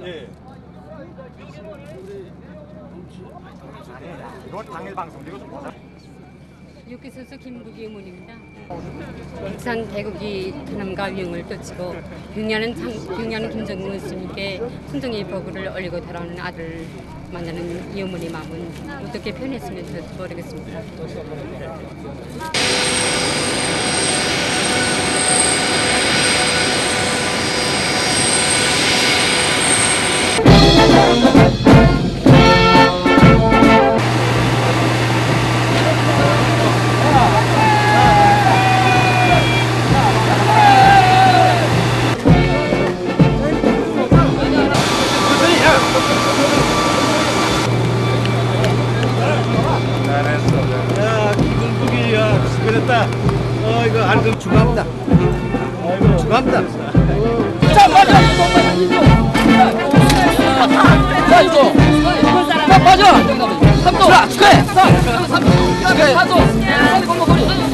예. 예. 이거 당일 방송 이거 좀 보자. 육기 선수 김국희 의원입니다. 부산 대국이 토남과 위용을 쫓치고 빙야는 빙야는 김정은 교수님께 순정의 버그를 올리고 달아오는 아들 만나는 이 어머니 마음은 어떻게 표현했으면 모르겠습니다. 고했다. 어, 이거 안금 주갑다. 아이고, 주갑다. 자, 맞아. 자, 이거. 자, 맞아. 삼도. 자, 축하해. 축하해. 빨리 공부 버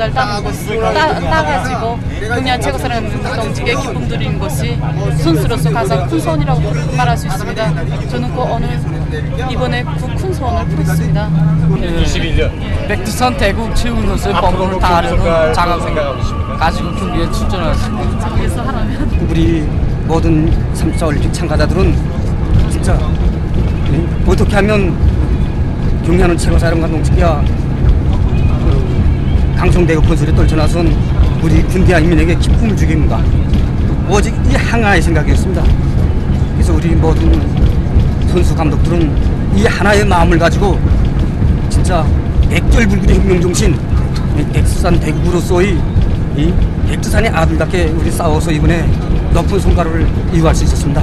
메달 따는 것이 따, 따가지고 평양 최고 사람 동지에게 기쁨 드리는 것이 선수로서 가장 큰 소원이라고 말할 수 있습니다. 저는 그 오늘 이번에 그큰 소원을 풀었습니다. 21년. 백두산 대국 최우 선수의 법문을 따르는 장학을 가지고 경기에 출전했습니다. 그래서 하라면 우리 모든 3차 올림픽 참가자들은 진짜 예, 어떻게 하면 경리하는 최고사령관 동지가 그 강성대국 건설에 떨쳐나선 우리 군대 인민에게 기쁨을 주겠는가 오직 이 하나의 생각이었습니다 그래서 우리 모든 선수 감독들은 이 하나의 마음을 가지고 진짜 백절불굴의 혁명정신 이 백두산 대국으로서의 이 백두산의 아들답게 우리 싸워서 이번에 높은 성과를 이루할 수 있었습니다.